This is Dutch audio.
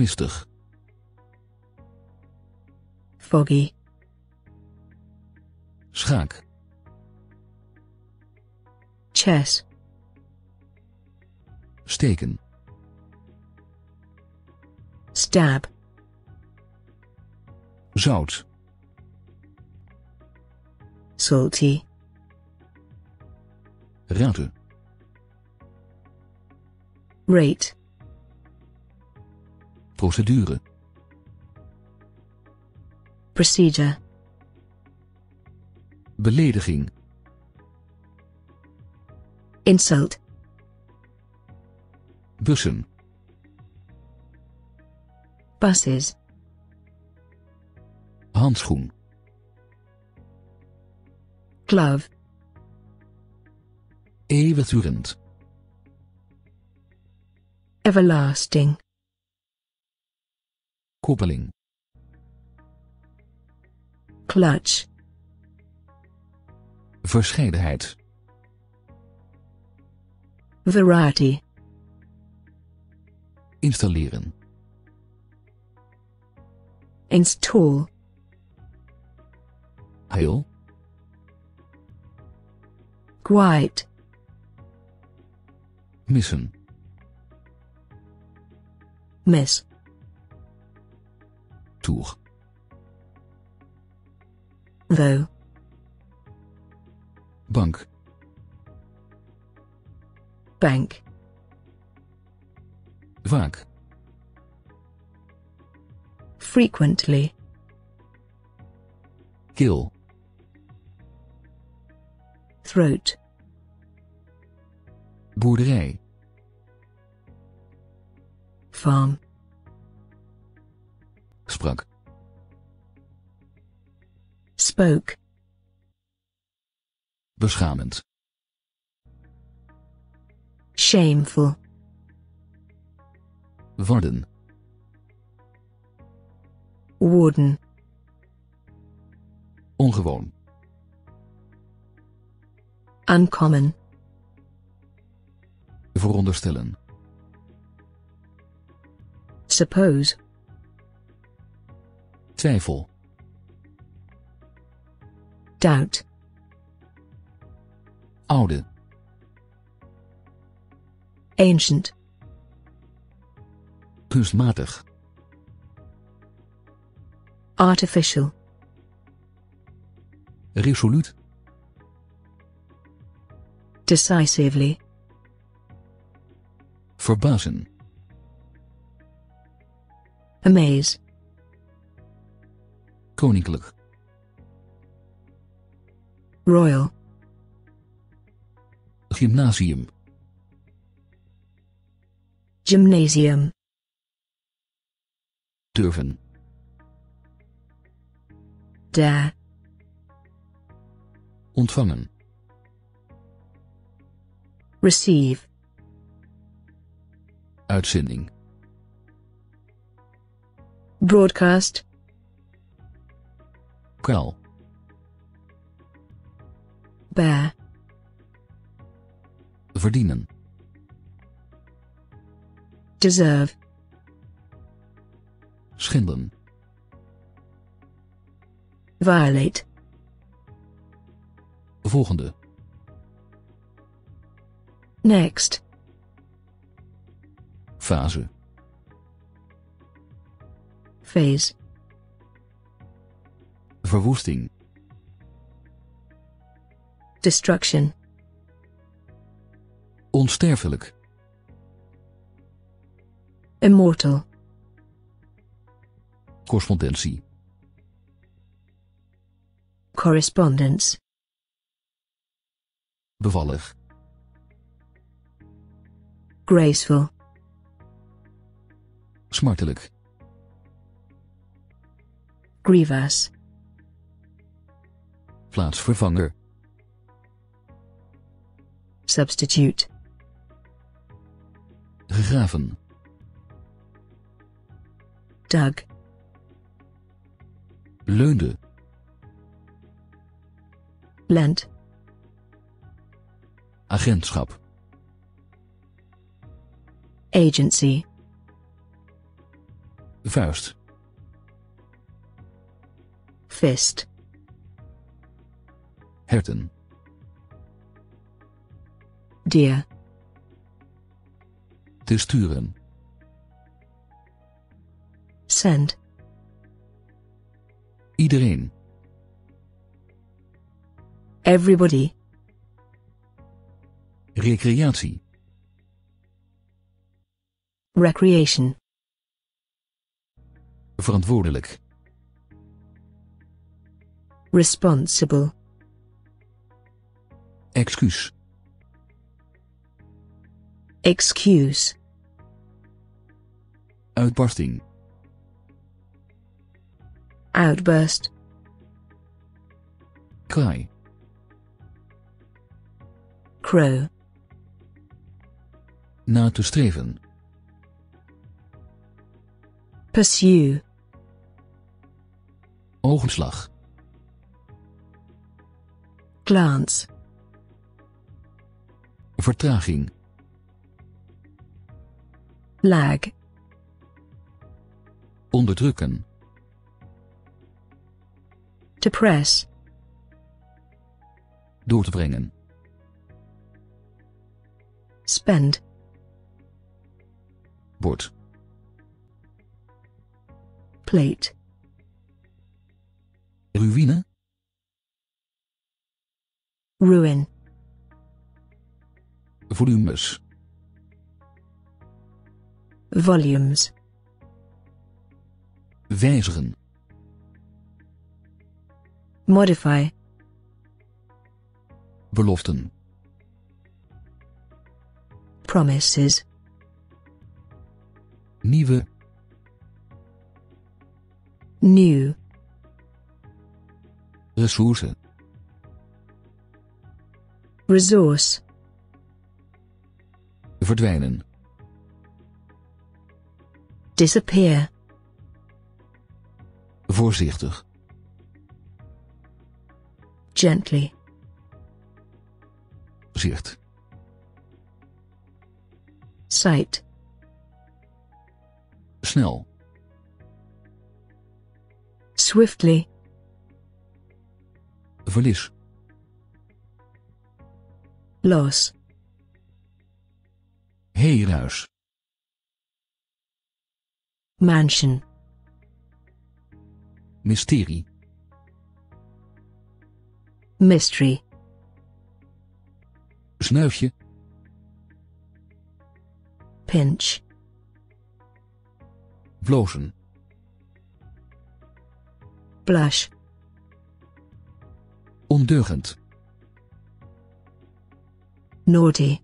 Mistig. foggy, Schaak. chess, Steken. stab, Zout. salty, Raten. rate, Procedure. procedure, Belediging. insult, Bussen. buses, Handschoen. glove, Eeuwigdurend. everlasting, Koppeling. clutch, Verscheidenheid. variety, Installeren. install, Heel. quite, Missen. miss, Toer. though, Bank. bank, Vaak. frequently, Kil. throat, Boerderij. farm, spoke, Beschamend. shameful, Warden. warden, Ongewoon. uncommon, Veronderstellen. suppose, Twijfel. Doubt, Oude. ancient, Kunstmatig. artificial, Resoluut. decisively, Verbazen. amaze, Koninklijk. Royal, Gymnasium. gymnasium, Durven. dare, Ontvangen. receive, Uitzending. broadcast, Kuil. Verdienen. deserve, Schenden. violate, Volgende. next, Fase. phase, Verwoesting. Destruction, Onsterfelijk. immortal, Correspondentie. correspondence, Bevallig. graceful, Smartelijk. grievous, Plaatsvervanger. Substitute, Gegraven. dug, Leunde. lent, Agentschap. agency, Vuist. fist, Herten. Deer, Te sturen. send, Iedereen. everybody, Recreatie. recreation, Verantwoordelijk. responsible, Excuus. Excuse, Uitbarsting. outburst, Kraai. crow, Na te streven. pursue, Oogslag. glance, Vertraging. Lag, Onderdrukken. to press, Door te brengen. spend, Bord. plate, Ruïne. ruin, Volumes. Volumes, Wijzigen. modify, Beloften. promises, Nieuwe. new, Ressource. resource, Verdwijnen. Disappear, Voorzichtig. gently, Zicht. sight, Snel. swiftly, Verlies. loss, Heerhuis. Mansion, Mysterie. mystery, Snuifje. pinch, Blozen. blush, Ondeugend. naughty,